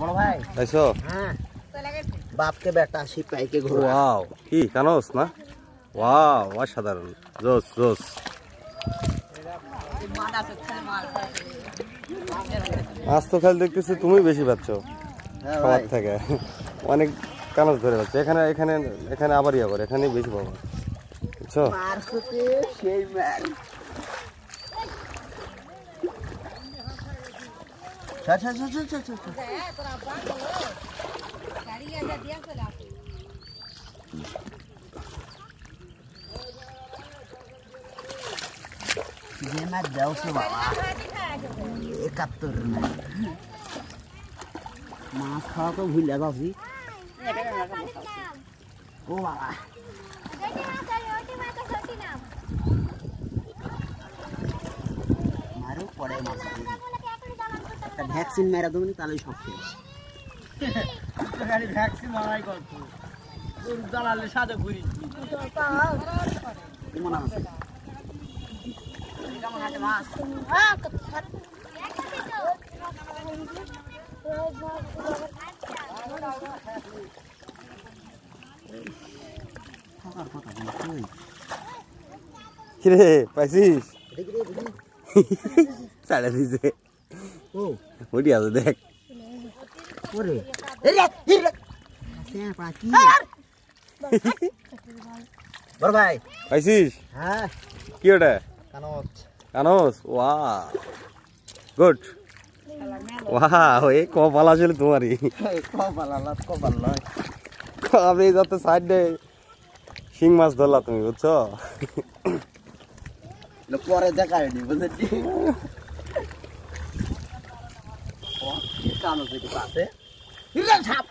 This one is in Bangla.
বড় ভাই। তাইছো হ্যাঁ। বাপকে বেটা সিপাইকে ঘোরা ওয়াও কি কানস না? ওয়াও অসাধারণ। জোস জোস। মাছ তো খেলে দেখতেছি তুমি বেশি পাচ্ছ হ্যাঁ সবার থেকে। অনেক কানস ধরে পাচ্ছ। এখানে এখানে এখানে আবার ইয়া করে এখানে বেশি পাবো। বুঝছ? সেই चल चल चल चल चल चल चल। ये मैं दे एक माँ खा तो भूल जाता उसी। ओ बाबा। मारू पड़े मैं একটা ভ্যাকসিন মেরা দেবনি তাহলেই সব শেষ খালি ভ্যাকসিন মারাই করত গরু দালালে সাথে ঘুরি। কেমন আছে? থাকার কথা বলি কিরে পাইছিস? ছাড়া দিছে। ও ওটি আছে দেখ। ওরে এই রে হ্যাঁ পাকি বড় ভাই। পাইছিস? হ্যাঁ। কি ওটা? কানস ওয়া গুড। ওয়া এই কপাল আসলে তোমারই। কপাল আল্লাহ কপাল নয়। আমি যত সাইডে শিং মাছ ধরলা তুমি বুঝছ? পরে দেখা হয়নি বুঝলি ও কানত থেকে পাশে হিরে সাপ